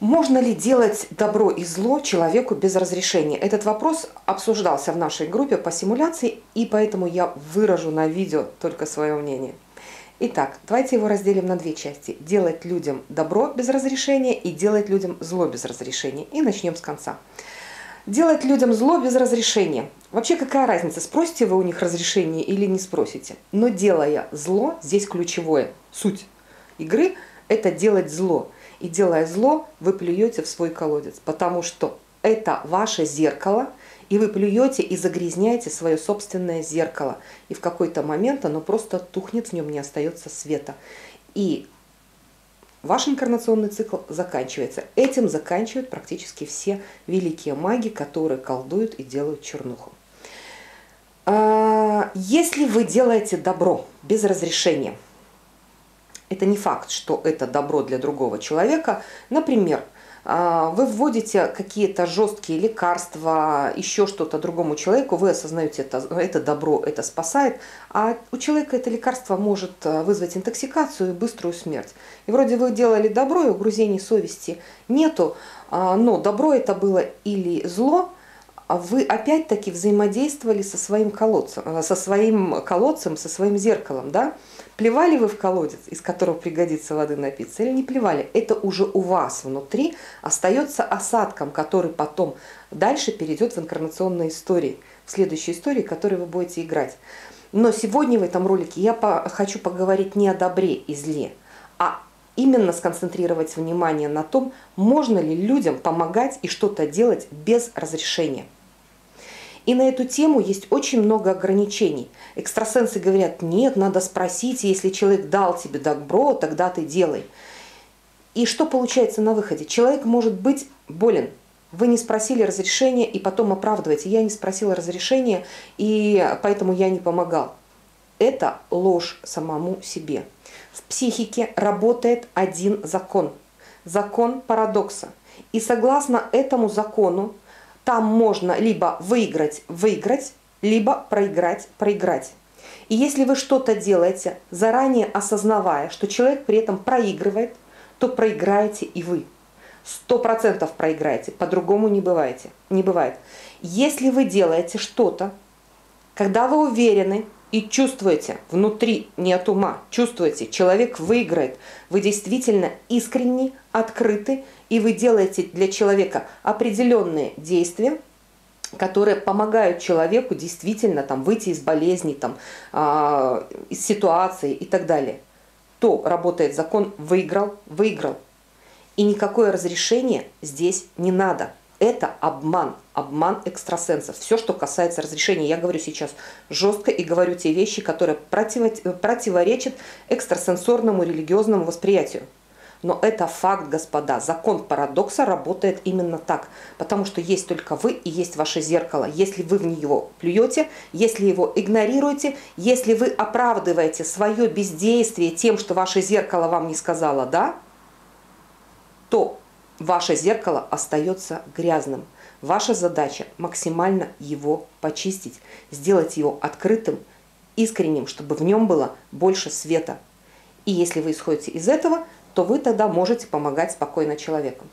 Можно ли делать добро и зло человеку без разрешения? Этот вопрос обсуждался в нашей группе по симуляции, и поэтому я выражу на видео только свое мнение. Итак, давайте его разделим на две части. Делать людям добро без разрешения и делать людям зло без разрешения. И начнем с конца. Делать людям зло без разрешения. Вообще какая разница, спросите вы у них разрешение или не спросите. Но делая зло, здесь ключевое. Суть игры – это делать зло. И делая зло, вы плюете в свой колодец. Потому что это ваше зеркало – и вы плюете и загрязняете свое собственное зеркало. И в какой-то момент оно просто тухнет, в нем не остается света. И ваш инкарнационный цикл заканчивается. Этим заканчивают практически все великие маги, которые колдуют и делают чернуху. А, если вы делаете добро без разрешения, это не факт, что это добро для другого человека. Например, а, вы вводите какие-то жесткие лекарства, еще что-то другому человеку, вы осознаете это, это добро, это спасает, а у человека это лекарство может э, вызвать интоксикацию и быструю смерть. И вроде вы делали добро, и угрузений совести нету, а, но добро это было или зло, а вы опять-таки взаимодействовали со своим колодцем, э, со своим колодцем, со своим зеркалом, да? Плевали вы в колодец, из которого пригодится воды напиться, или не плевали, это уже у вас внутри остается осадком, который потом дальше перейдет в инкарнационные истории, в следующей истории, в которой вы будете играть. Но сегодня в этом ролике я по хочу поговорить не о добре и зле, а именно сконцентрировать внимание на том, можно ли людям помогать и что-то делать без разрешения. И на эту тему есть очень много ограничений. Экстрасенсы говорят, нет, надо спросить, если человек дал тебе добро, тогда ты делай. И что получается на выходе? Человек может быть болен. Вы не спросили разрешения и потом оправдываете. Я не спросила разрешения, и поэтому я не помогал. Это ложь самому себе. В психике работает один закон. Закон парадокса. И согласно этому закону, там можно либо выиграть, выиграть, либо проиграть, проиграть. И если вы что-то делаете, заранее осознавая, что человек при этом проигрывает, то проиграете и вы. Сто процентов проиграете, по-другому не бываете, не бывает. Если вы делаете что-то, когда вы уверены и чувствуете, внутри не от ума, чувствуете, человек выиграет, вы действительно искренне, открыты и вы делаете для человека определенные действия, которые помогают человеку действительно там выйти из болезни, там, э, из ситуации и так далее, то работает закон «выиграл, выиграл». И никакое разрешение здесь не надо. Это обман, обман экстрасенсов. Все, что касается разрешения, я говорю сейчас жестко и говорю те вещи, которые противоречат экстрасенсорному религиозному восприятию. Но это факт, господа. Закон парадокса работает именно так. Потому что есть только вы и есть ваше зеркало. Если вы в него плюете, если его игнорируете, если вы оправдываете свое бездействие тем, что ваше зеркало вам не сказало «да», то ваше зеркало остается грязным. Ваша задача максимально его почистить, сделать его открытым, искренним, чтобы в нем было больше света. И если вы исходите из этого – то вы тогда можете помогать спокойно человеку.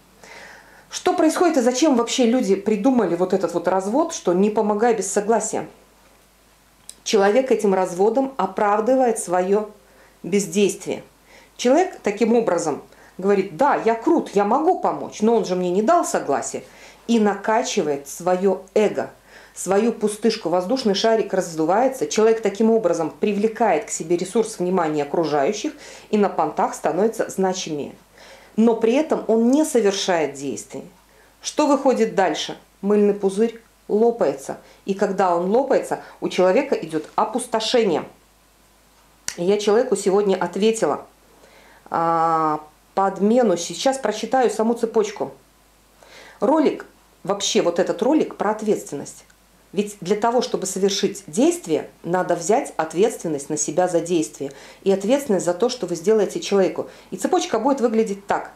Что происходит и зачем вообще люди придумали вот этот вот развод, что не помогай без согласия? Человек этим разводом оправдывает свое бездействие. Человек таким образом говорит, да, я крут, я могу помочь, но он же мне не дал согласия. И накачивает свое эго – свою пустышку, воздушный шарик раздувается, человек таким образом привлекает к себе ресурс внимания окружающих и на понтах становится значимее. Но при этом он не совершает действий. Что выходит дальше? Мыльный пузырь лопается. И когда он лопается, у человека идет опустошение. Я человеку сегодня ответила а, подмену. Сейчас прочитаю саму цепочку. Ролик, вообще вот этот ролик про ответственность. Ведь для того, чтобы совершить действие, надо взять ответственность на себя за действие и ответственность за то, что вы сделаете человеку. И цепочка будет выглядеть так.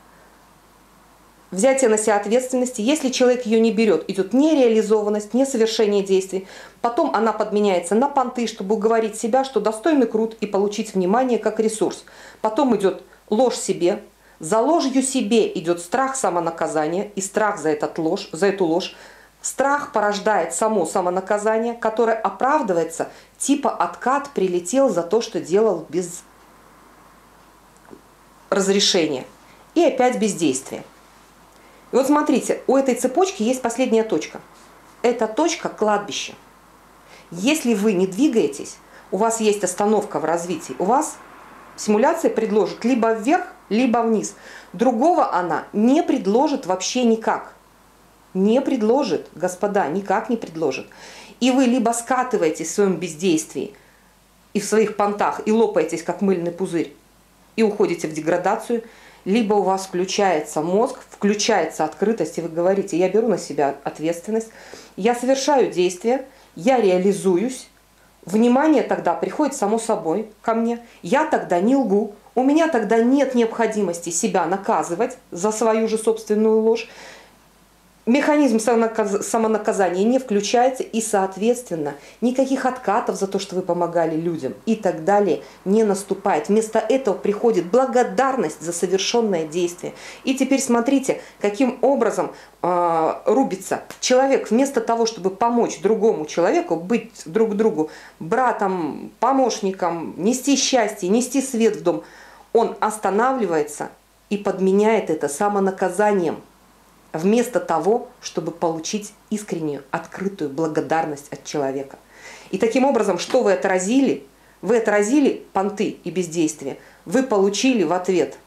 Взятие на себя ответственности, если человек ее не берет, идет нереализованность, несовершение действий. Потом она подменяется на понты, чтобы уговорить себя, что достойный крут и получить внимание как ресурс. Потом идет ложь себе, За ложью себе идет страх самонаказания и страх за, этот ложь, за эту ложь. Страх порождает само самонаказание, которое оправдывается, типа откат прилетел за то, что делал без разрешения. И опять бездействие. И вот смотрите, у этой цепочки есть последняя точка. Эта точка – кладбище. Если вы не двигаетесь, у вас есть остановка в развитии, у вас симуляция предложит либо вверх, либо вниз. Другого она не предложит вообще никак. Не предложит, господа, никак не предложит. И вы либо скатываетесь в своем бездействии и в своих понтах, и лопаетесь, как мыльный пузырь, и уходите в деградацию, либо у вас включается мозг, включается открытость, и вы говорите, я беру на себя ответственность, я совершаю действия, я реализуюсь, внимание тогда приходит само собой ко мне, я тогда не лгу, у меня тогда нет необходимости себя наказывать за свою же собственную ложь, механизм самонаказания не включается и, соответственно, никаких откатов за то, что вы помогали людям и так далее не наступает. Вместо этого приходит благодарность за совершенное действие. И теперь смотрите, каким образом э, рубится человек вместо того, чтобы помочь другому человеку, быть друг другу братом, помощником, нести счастье, нести свет в дом, он останавливается и подменяет это самонаказанием – вместо того, чтобы получить искреннюю, открытую благодарность от человека. И таким образом, что вы отразили? Вы отразили понты и бездействие. Вы получили в ответ.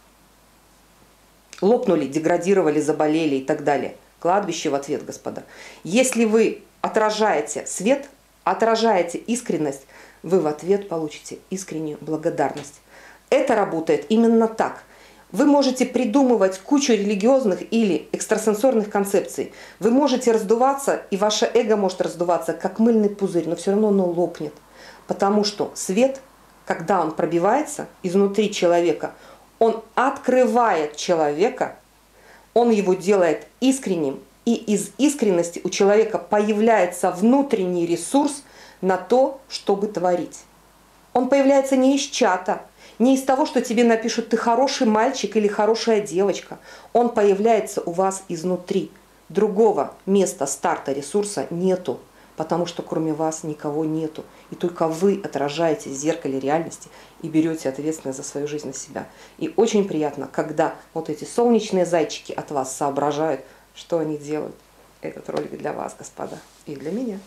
Лопнули, деградировали, заболели и так далее. Кладбище в ответ, господа. Если вы отражаете свет, отражаете искренность, вы в ответ получите искреннюю благодарность. Это работает именно так – вы можете придумывать кучу религиозных или экстрасенсорных концепций. Вы можете раздуваться, и ваше эго может раздуваться, как мыльный пузырь, но все равно оно лопнет. Потому что свет, когда он пробивается изнутри человека, он открывает человека, он его делает искренним, и из искренности у человека появляется внутренний ресурс на то, чтобы творить. Он появляется не из чата, не из того, что тебе напишут «ты хороший мальчик» или «хорошая девочка». Он появляется у вас изнутри. Другого места старта ресурса нету, потому что кроме вас никого нету. И только вы отражаете в зеркале реальности и берете ответственность за свою жизнь на себя. И очень приятно, когда вот эти солнечные зайчики от вас соображают, что они делают. Этот ролик для вас, господа, и для меня.